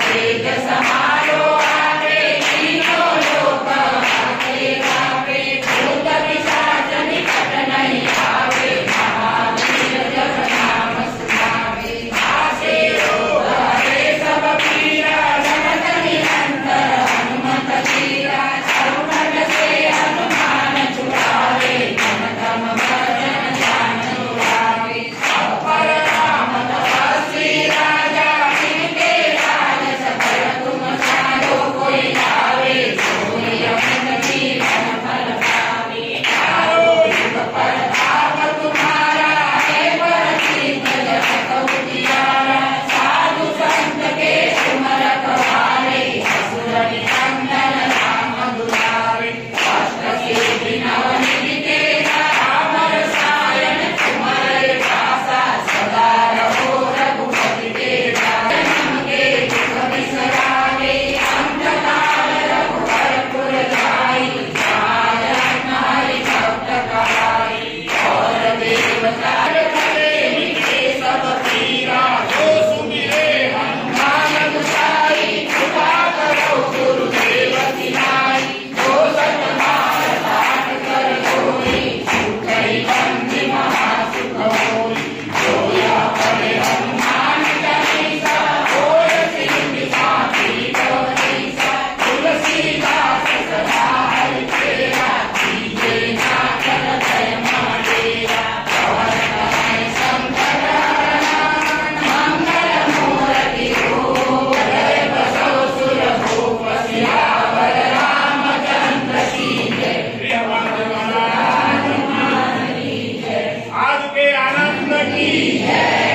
Take us a Yeah.